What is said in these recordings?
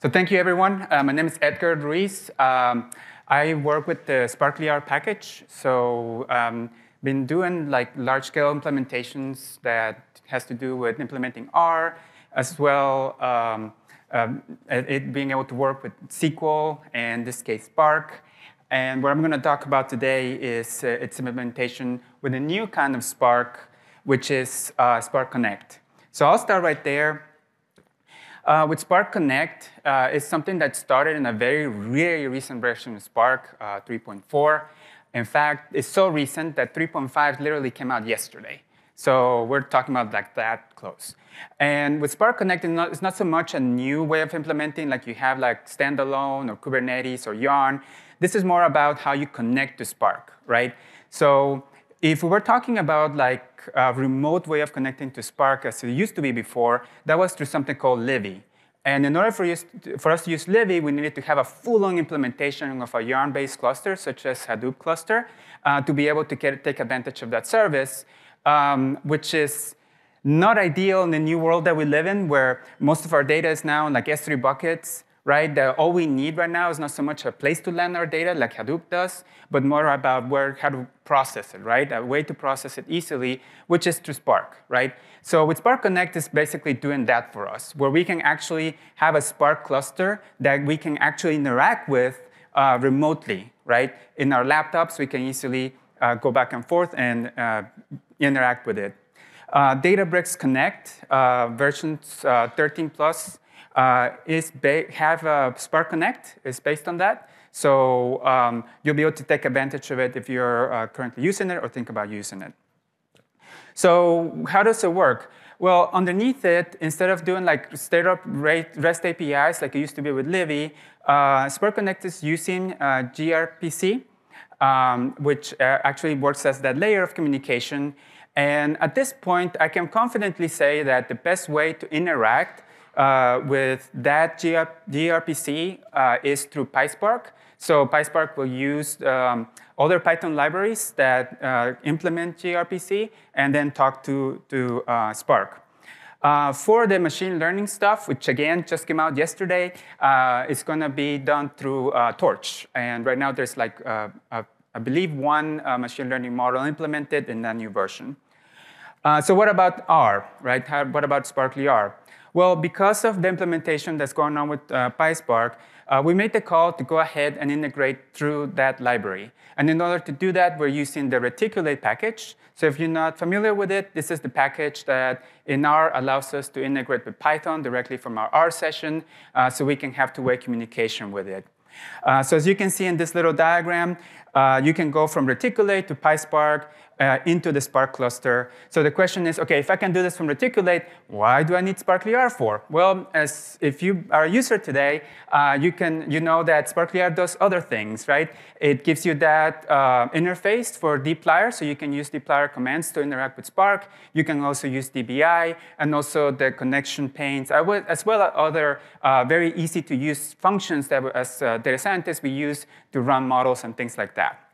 So thank you, everyone. Uh, my name is Edgar Ruiz. Um, I work with the sparklyr package. So um, been doing like large-scale implementations that has to do with implementing R, as well um, um, it being able to work with SQL and in this case Spark. And what I'm going to talk about today is uh, its implementation with a new kind of Spark, which is uh, Spark Connect. So I'll start right there. Uh, with Spark Connect, uh, it's something that started in a very, very recent version of Spark, uh, 3.4. In fact, it's so recent that 3.5 literally came out yesterday. So we're talking about like that close. And with Spark Connect, it's not, it's not so much a new way of implementing, like you have like standalone or Kubernetes or Yarn. This is more about how you connect to Spark, right? So if we were talking about like a remote way of connecting to Spark as it used to be before, that was through something called Livy. And in order for, us to use Livy, we needed to have a full-on implementation of a Yarn-based cluster, such as Hadoop cluster, uh, to be able to get, take advantage of that service, um, which is not ideal in the new world that we live in, where most of our data is now in like S3 buckets, right? That all we need right now is not so much a place to land our data like Hadoop does, but more about where, how to process it, right? A way to process it easily, which is through Spark, right? So with Spark Connect is basically doing that for us, where we can actually have a Spark cluster that we can actually interact with uh, remotely, right? In our laptops, we can easily uh, go back and forth and uh, interact with it. Uh, Databricks Connect uh, versions uh, 13 plus uh, is have a Spark Connect is based on that. So um, you'll be able to take advantage of it if you're uh, currently using it or think about using it. So how does it work? Well, underneath it, instead of doing like straight-up REST APIs like it used to be with Livy, uh, Spark Connect is using uh, gRPC, um, which uh, actually works as that layer of communication. And at this point, I can confidently say that the best way to interact uh, with that GR gRPC uh, is through PySpark. So PySpark will use um, other Python libraries that uh, implement gRPC and then talk to, to uh, Spark. Uh, for the machine learning stuff, which again just came out yesterday, uh, it's going to be done through Torch. And right now there's like, I believe, one machine learning model implemented in that new version. So what about R, right? How, what about sparklyr? Well, because of the implementation that's going on with uh, PySpark, uh, we made the call to go ahead and integrate through that library. And in order to do that, we're using the Reticulate package. So if you're not familiar with it, this is the package that in R allows us to integrate with Python directly from our R session uh, so we can have two-way communication with it. Uh, so as you can see in this little diagram, uh, you can go from Reticulate to PySpark uh, into the Spark cluster. So the question is, okay, if I can do this from Reticulate, why do I need sparklyr for? Well, as if you are a user today, uh, you can you know that sparklyr does other things, right? It gives you that uh, interface for dplyr, so you can use dplyr commands to interact with Spark. You can also use DBI and also the connection panes, as well as other uh, very easy to use functions that as uh, data scientists we use to run models and things like that.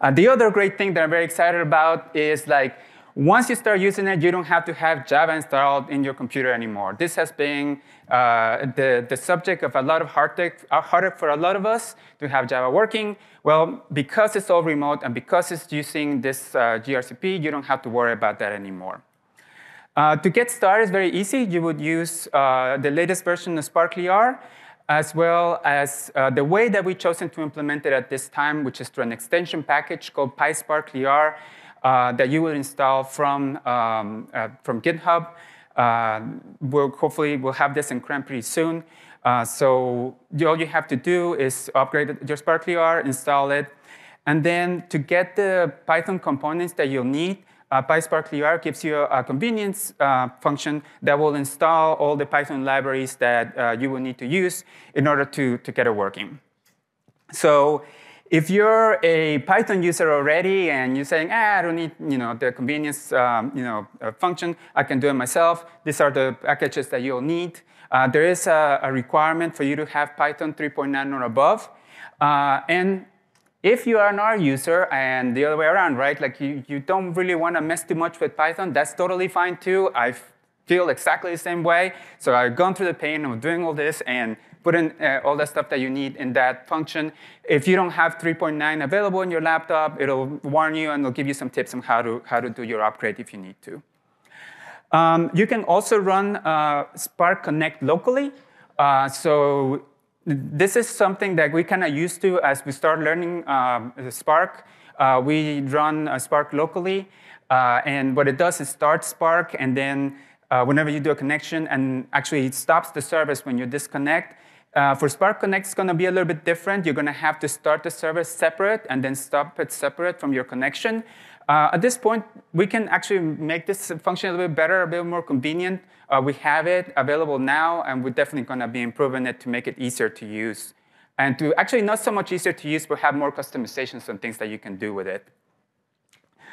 Uh, the other great thing that I'm very excited about is like, once you start using it, you don't have to have Java installed in your computer anymore. This has been uh, the, the subject of a lot of heartache, uh, for a lot of us to have Java working. Well, because it's all remote and because it's using this uh, gRPC, you don't have to worry about that anymore. Uh, to get started, it's very easy. You would use uh, the latest version of sparklyr as well as uh, the way that we've chosen to implement it at this time, which is through an extension package called PySparklyr uh, that you will install from, um, uh, from GitHub. Uh, we'll hopefully we'll have this in CRAN pretty soon. Uh, so all you have to do is upgrade your sparklyr, install it, and then to get the Python components that you'll need, uh, PySparklyr gives you a, a convenience uh, function that will install all the Python libraries that uh, you will need to use in order to, to get it working. So if you're a Python user already and you're saying, ah, I don't need you know, the convenience um, you know, uh, function, I can do it myself, these are the packages that you'll need. Uh, there is a, a, requirement for you to have Python 3.9 or above. Uh, and if you are an R user and the other way around, right? Like you, you don't really want to mess too much with Python, that's totally fine too. I've feel exactly the same way. So I've gone through the pain of doing all this and put in uh, all the stuff that you need in that function. If you don't have 3.9 available in your laptop, it'll warn you and it'll give you some tips on how to, how to do your upgrade if you need to. Um, you can also run uh, Spark Connect locally. Uh, so this is something that we kind of used to as we start learning um, Spark. Uh, we run Spark locally, uh, and what it does is start Spark, and then uh, whenever you do a connection, and actually it stops the service when you disconnect. Uh, for Spark Connect, it's going to be a little bit different. You're going to have to start the service separate and then stop it separate from your connection. Uh, at this point, we can actually make this function a little bit better, a bit more convenient. Uh, we have it available now, and we're definitely going to be improving it to make it easier to use. And to actually not so much easier to use, but have more customizations and things that you can do with it.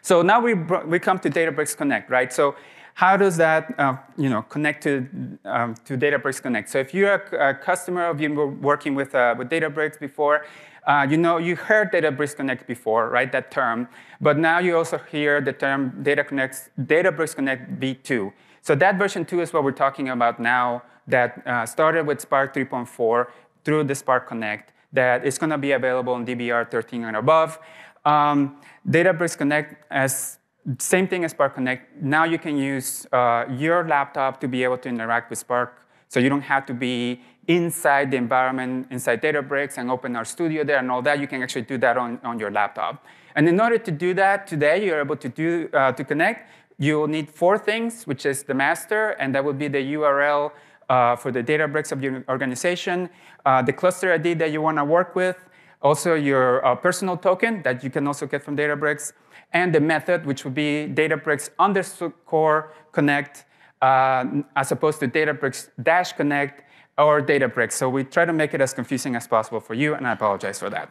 So now we, we come to Databricks Connect, right? So how does that uh, you know, connect to, um, to Databricks Connect? So if you're a, a customer of you working with, uh, with Databricks before, uh, you know, you heard Databricks Connect before, right, that term. But now you also hear the term Data Connect, Databricks Connect v2. So that version 2 is what we're talking about now that uh, started with Spark 3.4 through the Spark Connect that is going to be available on DBR 13 and above. Um, Databricks Connect, as same thing as Spark Connect, now you can use uh, your laptop to be able to interact with Spark. So you don't have to be inside the environment, inside Databricks, and open RStudio there and all that. You can actually do that on, on your laptop. And in order to do that today, you're able to, do, uh, to connect, you'll need four things, which is the master, and that would be the URL uh, for the Databricks of your organization, uh, the cluster ID that you want to work with, also your uh, personal token that you can also get from Databricks, and the method, which would be Databricks underscore connect, uh, as opposed to Databricks dash connect or Databricks. So we try to make it as confusing as possible for you, and I apologize for that.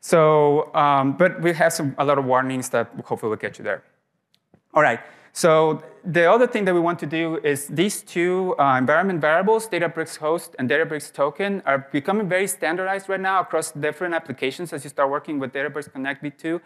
So, um, but we have some, a lot of warnings that hopefully will get you there. All right, so the other thing that we want to do is these two uh, environment variables, Databricks host and Databricks token, are becoming very standardized right now across different applications as you start working with Databricks Connect v2.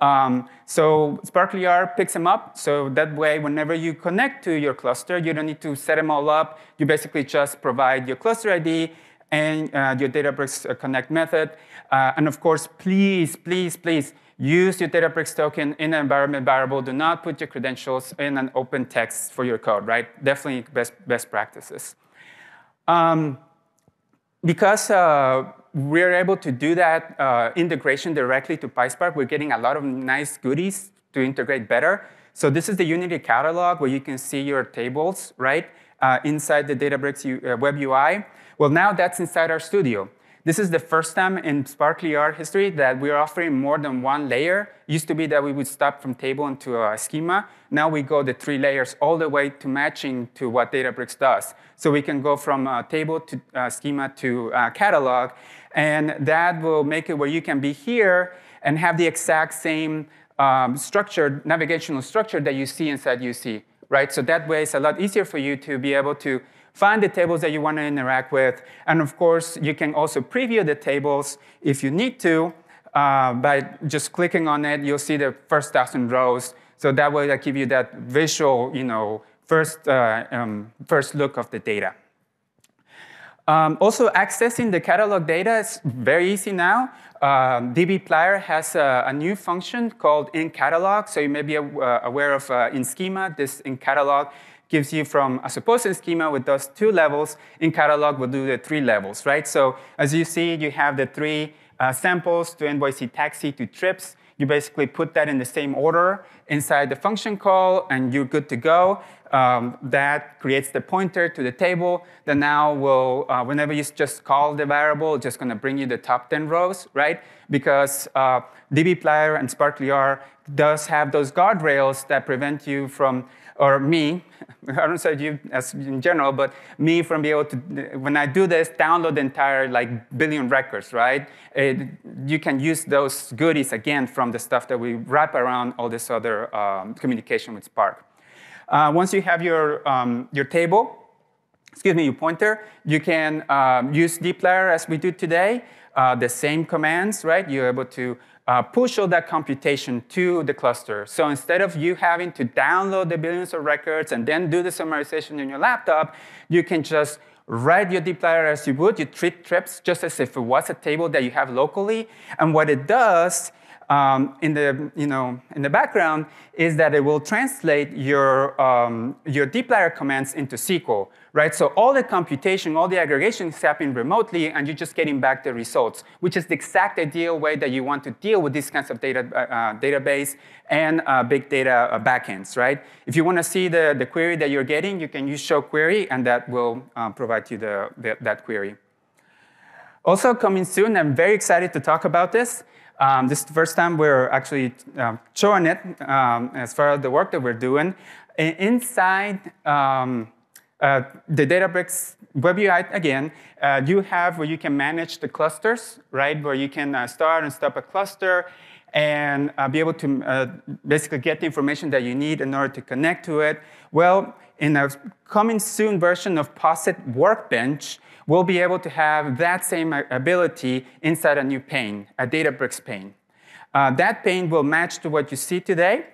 Um, so sparklyr picks them up. So that way, whenever you connect to your cluster, you don't need to set them all up. You basically just provide your cluster ID and uh, your Databricks uh, Connect method. Uh, and of course, please, please, please use your Databricks token in an environment variable. Do not put your credentials in an open text for your code, right? Definitely best, best practices. Um, because uh, we're able to do that uh, integration directly to PySpark. We're getting a lot of nice goodies to integrate better. So this is the Unity catalog where you can see your tables, right, uh, inside the Databricks uh, web UI. Well, now that's inside RStudio. This is the first time in Sparkly sparklyr history that we're offering more than one layer. Used to be that we would stop from table into a schema. Now we go the three layers all the way to matching to what Databricks does. So we can go from table to schema to catalog. And that will make it where you can be here and have the exact same um, structure, navigational structure that you see inside UC, right? So that way it's a lot easier for you to be able to find the tables that you want to interact with. And of course, you can also preview the tables if you need to. Uh, by just clicking on it, you'll see the first thousand rows. So that way, that give you that visual, you know, first, uh, um, first look of the data. Um, also, accessing the catalog data is very easy now. Um, dbplyr has a, a, new function called in catalog. So you may be uh, aware of uh, in schema. This in catalog gives you from a supposed schema with those two levels. In catalog will do the three levels, right? So as you see, you have the three uh, samples to NYC taxi to trips. You basically put that in the same order inside the function call, and you're good to go. Um, that creates the pointer to the table that now will, uh, whenever you just call the variable, it's just going to bring you the top 10 rows, right? Because uh, dbplyr and sparklyr does have those guardrails that prevent you from or me, I don't say you as in general, but me from being able to, when I do this, download the entire like billion records, right? It, you can use those goodies again from the stuff that we wrap around all this other um, communication with Spark. Uh, once you have your, um, your table, excuse me, your pointer, you can um, use dplyr as we do today, uh, the same commands, right? You're able to uh, push all that computation to the cluster. So instead of you having to download the billions of records and then do the summarization in your laptop, you can just write your deep dplyr as you would. You treat trips just as if it was a table that you have locally. And what it does um, in, the, you know, in the background is that it will translate your, um, your dplyr commands into SQL, right? So all the computation, all the aggregation is happening remotely, and you're just getting back the results, which is the exact ideal way that you want to deal with these kinds of data, uh, uh database and uh, big data uh, backends, right? If you want to see the, the query that you're getting, you can use show query, and that will um, provide you the, the, that query. Also coming soon, I'm very excited to talk about this, um, this is the first time we're actually uh, showing it um, as far as the work that we're doing. Inside um, uh, the Databricks web UI, again, uh, you have where you can manage the clusters, right? Where you can uh, start and stop a cluster and uh, be able to uh, basically get the information that you need in order to connect to it. Well, in a coming soon version of POSIT Workbench, we'll be able to have that same ability inside a new pane, a Databricks pane. Uh, that pane will match to what you see today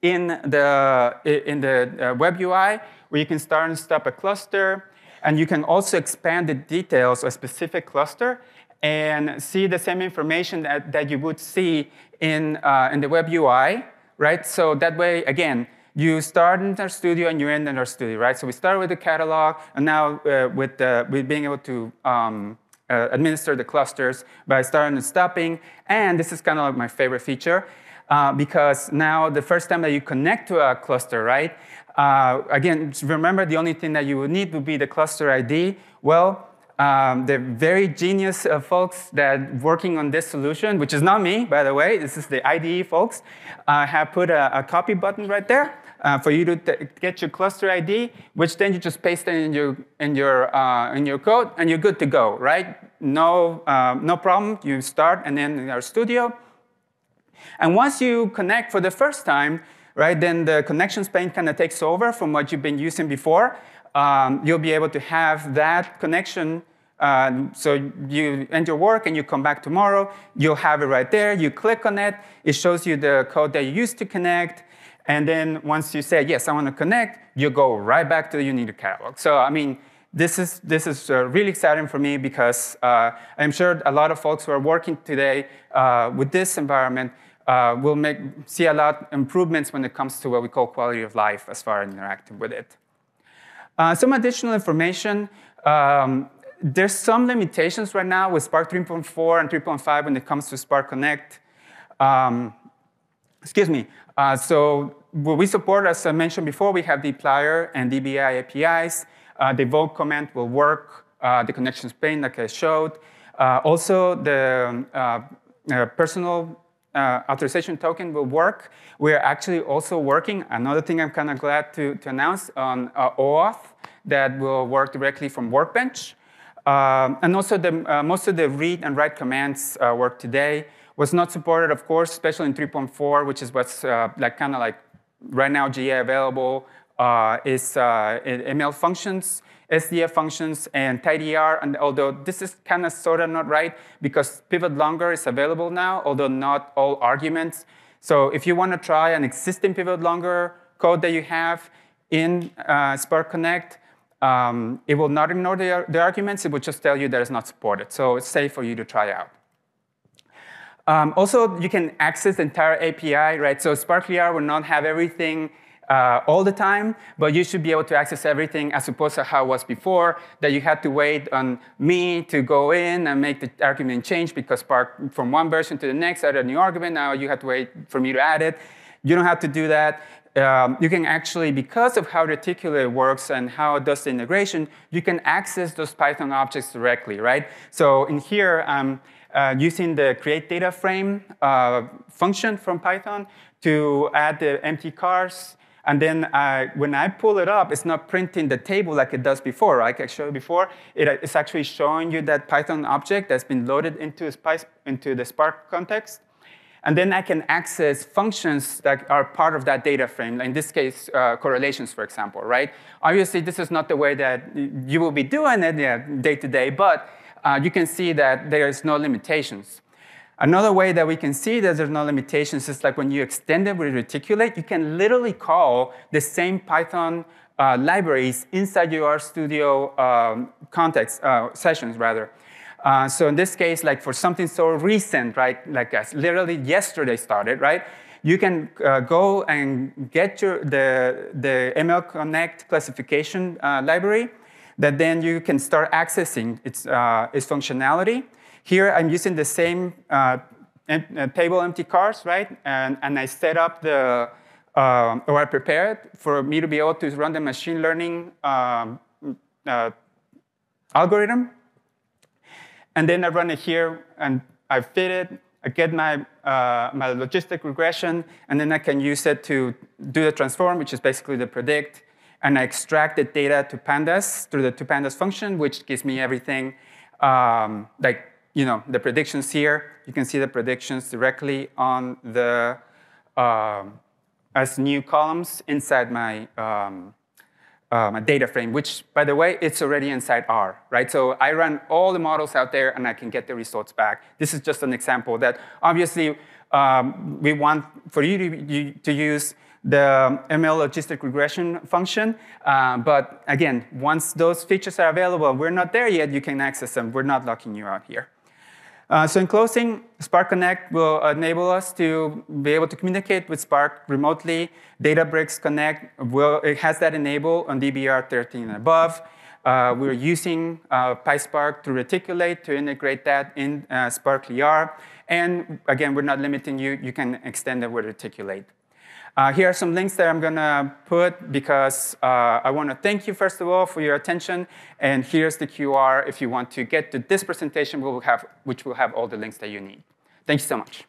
in the, in the uh, web UI, where you can start and stop a cluster, and you can also expand the details of a specific cluster and see the same information that, that you would see in, uh, in the web UI, right? So that way, again, you start in RStudio and you end in RStudio, right? So we start with the catalog, and now uh, with, the, with being able to um, uh, administer the clusters by starting and stopping. And this is kind of like my favorite feature, uh, because now the first time that you connect to a cluster, right? Uh, again, remember the only thing that you would need would be the cluster ID. Well, um, the very genius uh, folks that working on this solution, which is not me, by the way, this is the IDE folks, uh, have put a, a, copy button right there uh, for you to get your cluster ID, which then you just paste it in your, in your, uh, in your code, and you're good to go, right? No, uh, no problem. You start, and then in RStudio. And once you connect for the first time, right, then the connections pane kind of takes over from what you've been using before. Um, you'll be able to have that connection uh, so you end your work and you come back tomorrow, you'll have it right there. You click on it, it shows you the code that you used to connect. And then once you say, yes, I want to connect, you go right back to the Unity catalog. So, I mean, this is, this is uh, really exciting for me because uh, I'm sure a lot of folks who are working today uh, with this environment uh, will make, see a lot of improvements when it comes to what we call quality of life as far as interacting with it. Uh, some additional information. Um, there's some limitations right now with Spark 3.4 and 3.5 when it comes to Spark Connect. Um, excuse me. Uh, so what we support, as I mentioned before, we have dplyr and DBI APIs. Uh, the vote command will work, uh, the connections pane like I showed. Uh, also, the uh, uh, personal authorization token will work. We're actually also working, another thing I'm kind of glad to, to announce, on OAuth that will work directly from Workbench. Um, and also, the, most of the read and write commands work today was not supported, of course, especially in 3.4, which is what's uh, like kind of like right now GA available, uh, is uh, ML functions, SDF functions, and tidyr. And although this is kind of sort of not right because pivot longer is available now, although not all arguments. So if you want to try an existing pivot longer code that you have in uh, Spark Connect, um, it will not ignore the, the arguments. It will just tell you that it's not supported. So it's safe for you to try out. Um, also, you can access the entire API, right? So sparklyr will not have everything uh, all the time, but you should be able to access everything as opposed to how it was before, that you had to wait on me to go in and make the argument change because Spark, from one version to the next, added a new argument. Now you have to wait for me to add it. You don't have to do that. Um, you can actually, because of how Reticulate works and how it does the integration, you can access those Python objects directly, right? So in here, um, uh, using the create data frame uh, function from Python to add the mtcars. And then uh, when I pull it up, it's not printing the table like it does before? Like I showed before. It, it's actually showing you that Python object that's been loaded into, into the Spark context. And then I can access functions that are part of that data frame, in this case, uh, correlations, for example, right? Obviously, this is not the way that you will be doing it yeah, day to day, but uh, you can see that there is no limitations. Another way that we can see that there's no limitations is like when you extend it with reticulate, you can literally call the same Python uh, libraries inside your RStudio um, context, uh, sessions rather. Uh, so in this case, like for something so recent, right, like as literally yesterday started, right, you can uh, go and get your, the, the ML Connect classification uh, library that then you can start accessing its, uh, its functionality. Here I'm using the same uh, table mtcars, right, and, and I set up the, or I prepared for me to be able to run the machine learning um, algorithm and then I run it here, and I fit it. I get my, uh, my logistic regression, and then I can use it to do the transform, which is basically the predict. And I extract the data to pandas through the to pandas function, which gives me everything um, like you know the predictions here. You can see the predictions directly on the uh, as new columns inside my um, um, a data frame, which, by the way, it's already inside R, right? So I run all the models out there, and I can get the results back. This is just an example that obviously um, we want for you to, you, to, use the ML logistic regression function. Uh, but again, once those features are available, we're not there yet, you can access them. We're not locking you out here. Uh, so in closing, Spark Connect will enable us to be able to communicate with Spark remotely. Databricks Connect, will, it has that enabled on DBR 13 and above. Uh, we're using uh, PySpark to reticulate, to integrate that in uh, sparklyr. And again, we're not limiting you. You can extend it with reticulate. Uh, here are some links that I'm going to put because uh, I want to thank you, first of all, for your attention. And here's the QR if you want to get to this presentation, we'll have, which will have all the links that you need. Thank you so much.